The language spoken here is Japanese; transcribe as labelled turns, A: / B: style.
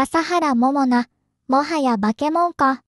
A: 笠原桃奈、もはや化け物か。